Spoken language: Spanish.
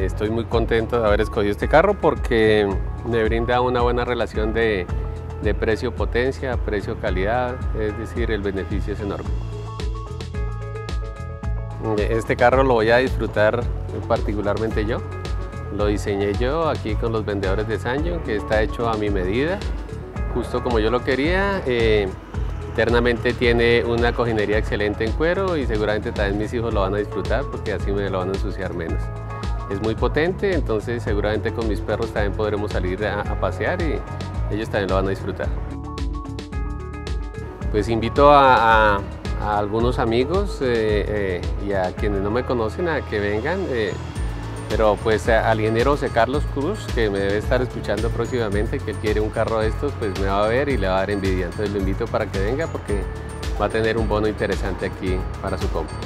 Estoy muy contento de haber escogido este carro porque me brinda una buena relación de, precio-potencia, precio-calidad, es decir, el beneficio es enorme. Este carro lo voy a disfrutar particularmente yo. Lo diseñé yo aquí con los vendedores de Sanyo, que está hecho a mi medida, justo como yo lo quería. Eh, internamente tiene una cojinería excelente en cuero y seguramente también mis hijos lo van a disfrutar porque así me lo van a ensuciar menos es muy potente, entonces seguramente con mis perros también podremos salir a, pasear y ellos también lo van a disfrutar. Pues invito a, algunos amigos eh, eh, y a quienes no me conocen a que vengan, eh, pero pues al ingeniero José Carlos Cruz, que me debe estar escuchando próximamente, que quiere un carro de estos, pues me va a ver y le va a dar envidia. Entonces lo invito para que venga porque va a tener un bono interesante aquí para su compra.